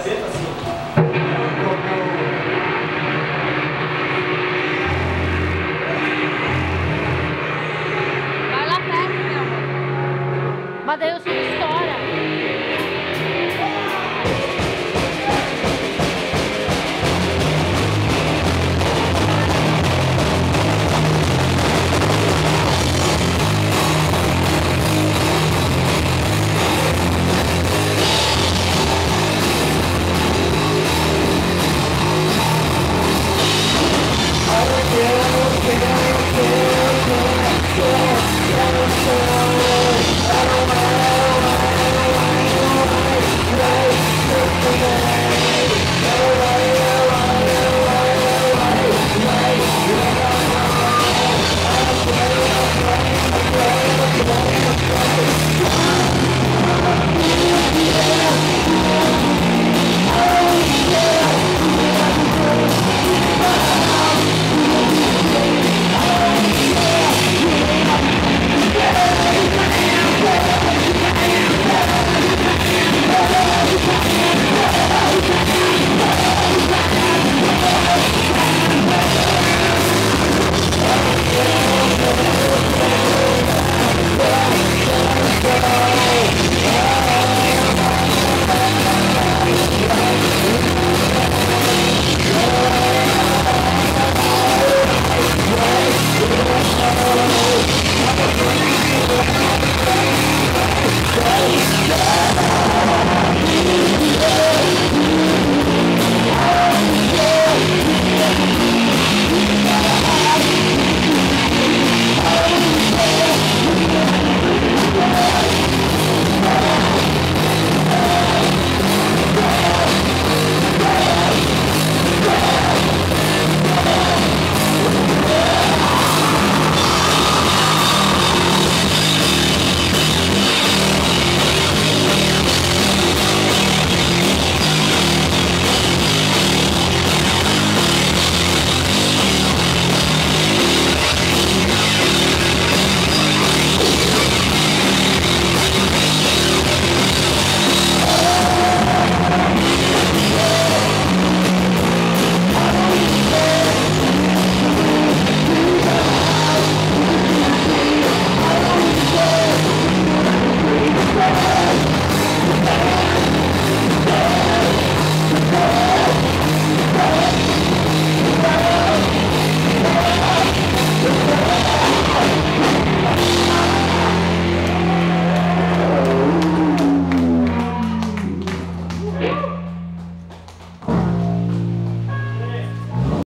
Gazeta, assim. Vai lá perto, meu amor. Mas daí o som estoura.